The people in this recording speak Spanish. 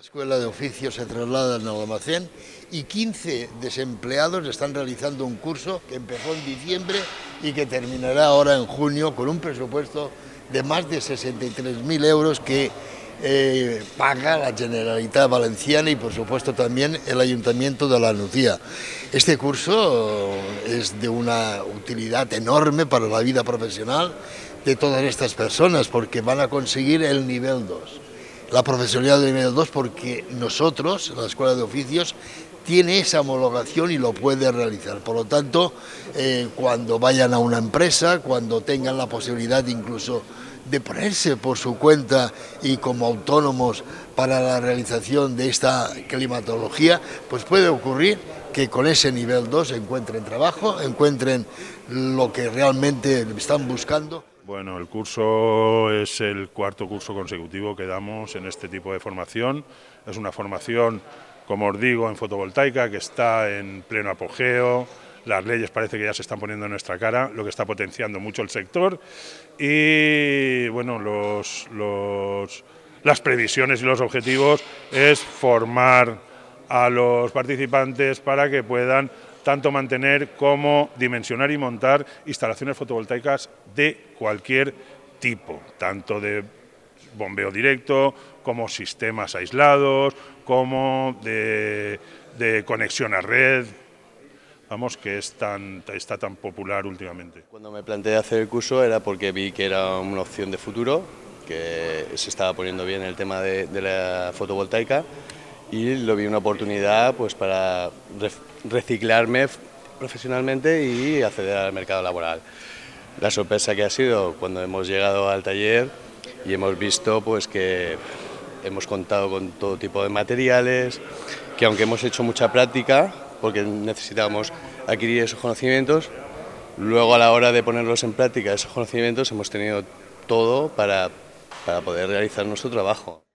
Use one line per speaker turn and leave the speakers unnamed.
La escuela de oficios se traslada al almacén y 15 desempleados están realizando un curso que empezó en diciembre y que terminará ahora en junio con un presupuesto de más de 63.000 euros que eh, paga la Generalitat Valenciana y por supuesto también el Ayuntamiento de la Nucía. Este curso es de una utilidad enorme para la vida profesional de todas estas personas porque van a conseguir el nivel 2. La profesionalidad de nivel 2 porque nosotros, la Escuela de Oficios, tiene esa homologación y lo puede realizar. Por lo tanto, eh, cuando vayan a una empresa, cuando tengan la posibilidad incluso de ponerse por su cuenta y como autónomos para la realización de esta climatología, pues puede ocurrir que con ese nivel 2 encuentren trabajo, encuentren lo que realmente están buscando.
Bueno, el curso es el cuarto curso consecutivo que damos en este tipo de formación. Es una formación, como os digo, en fotovoltaica que está en pleno apogeo, las leyes parece que ya se están poniendo en nuestra cara, lo que está potenciando mucho el sector. Y bueno, las previsiones y los objetivos es formar a los participantes para que puedan tanto mantener como dimensionar y montar instalaciones fotovoltaicas de cualquier tipo, tanto de bombeo directo, como sistemas aislados, como de, de conexión a red, vamos, que es tan, está tan popular últimamente.
Cuando me planteé hacer el curso era porque vi que era una opción de futuro, que se estaba poniendo bien el tema de, la fotovoltaica y lo vi una oportunidad pues para reciclarme profesionalmente y acceder al mercado laboral. La sorpresa que ha sido cuando hemos llegado al taller y hemos visto pues que hemos contado con todo tipo de materiales, que aunque hemos hecho mucha práctica, porque necesitábamos adquirir esos conocimientos. Luego a la hora de ponerlos en práctica, esos conocimientos, hemos tenido todo para, para poder realizar nuestro trabajo.